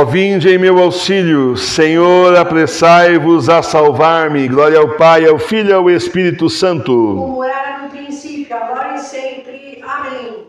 Ó vinde em meu auxílio, Senhor, apressai-vos a salvar-me. Glória ao Pai, ao Filho e ao Espírito Santo. Como era no princípio, agora e sempre. Amém.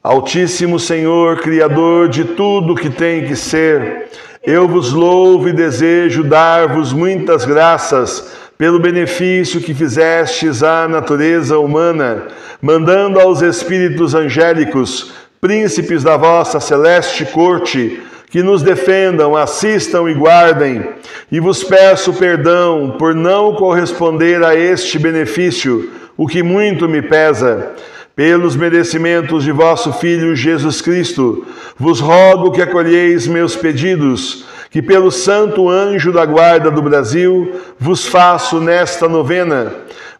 Altíssimo Senhor, Criador de tudo que tem que ser, eu vos louvo e desejo dar-vos muitas graças pelo benefício que fizestes à natureza humana, mandando aos espíritos angélicos, príncipes da vossa celeste corte, que nos defendam, assistam e guardem. E vos peço perdão por não corresponder a este benefício, o que muito me pesa. Pelos merecimentos de vosso Filho Jesus Cristo, vos rogo que acolheis meus pedidos, que pelo santo anjo da guarda do Brasil vos faço nesta novena.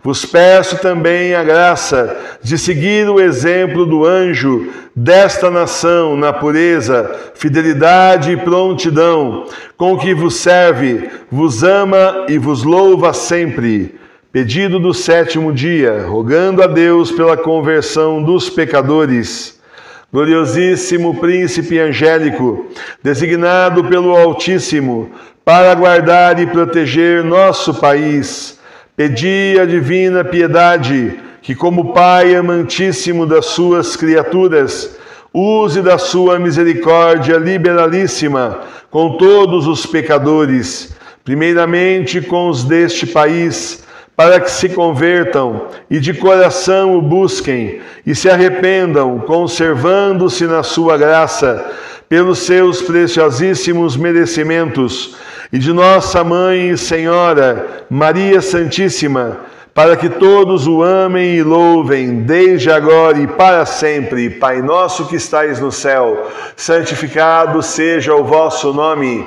Vos peço também a graça de seguir o exemplo do anjo desta nação na pureza, fidelidade e prontidão, com que vos serve, vos ama e vos louva sempre pedido do sétimo dia, rogando a Deus pela conversão dos pecadores. Gloriosíssimo príncipe angélico, designado pelo Altíssimo para guardar e proteger nosso país, pedi a divina piedade que, como Pai amantíssimo das suas criaturas, use da sua misericórdia liberalíssima com todos os pecadores, primeiramente com os deste país para que se convertam e de coração o busquem e se arrependam, conservando-se na sua graça, pelos seus preciosíssimos merecimentos, e de nossa Mãe e Senhora, Maria Santíssima, para que todos o amem e louvem, desde agora e para sempre. Pai nosso que estais no céu, santificado seja o vosso nome.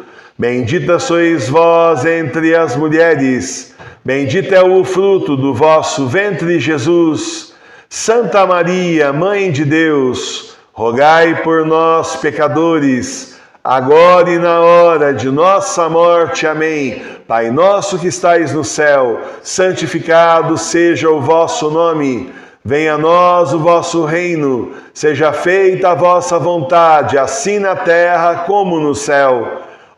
Bendita sois vós entre as mulheres, bendito é o fruto do vosso ventre, Jesus. Santa Maria, Mãe de Deus, rogai por nós, pecadores, agora e na hora de nossa morte. Amém. Pai nosso que estais no céu, santificado seja o vosso nome. Venha a nós o vosso reino, seja feita a vossa vontade, assim na terra como no céu.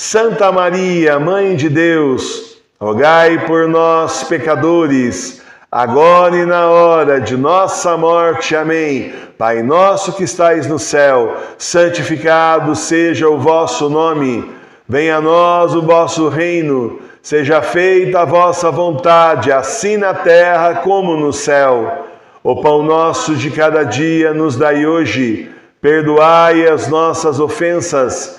Santa Maria, Mãe de Deus, rogai por nós, pecadores, agora e na hora de nossa morte. Amém. Pai nosso que estais no céu, santificado seja o vosso nome. Venha a nós o vosso reino. Seja feita a vossa vontade, assim na terra como no céu. O pão nosso de cada dia nos dai hoje. Perdoai as nossas ofensas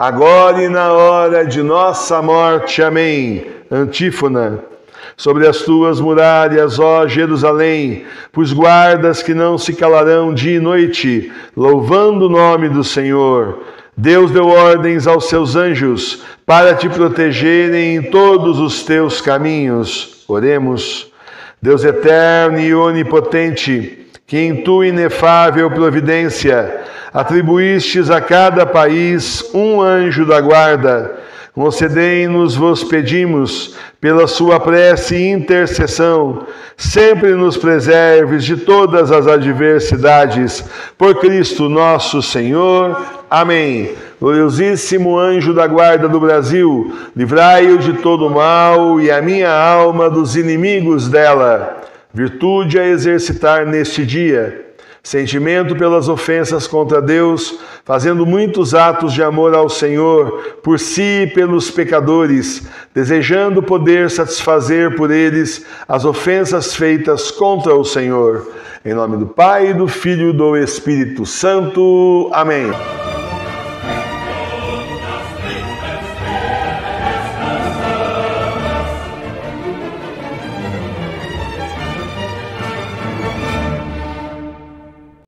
agora e na hora de nossa morte. Amém. Antífona. Sobre as tuas muralhas, ó Jerusalém, pus guardas que não se calarão dia e noite, louvando o nome do Senhor. Deus deu ordens aos seus anjos para te protegerem em todos os teus caminhos. Oremos. Deus eterno e onipotente, que em tua inefável providência atribuístes a cada país um anjo da guarda, concedei-nos, vos pedimos, pela sua prece e intercessão, sempre nos preserves de todas as adversidades, por Cristo nosso Senhor. Amém. Gloriosíssimo anjo da guarda do Brasil, livrai-o de todo mal e a minha alma dos inimigos dela. Virtude a exercitar neste dia sentimento pelas ofensas contra Deus, fazendo muitos atos de amor ao Senhor, por si e pelos pecadores, desejando poder satisfazer por eles as ofensas feitas contra o Senhor. Em nome do Pai, do Filho e do Espírito Santo. Amém.